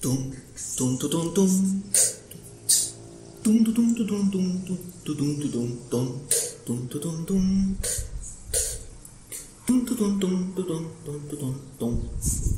咚咚咚咚咚，咚咚咚咚咚咚咚咚咚咚咚咚，咚咚咚咚，咚咚咚咚咚咚咚咚咚。咚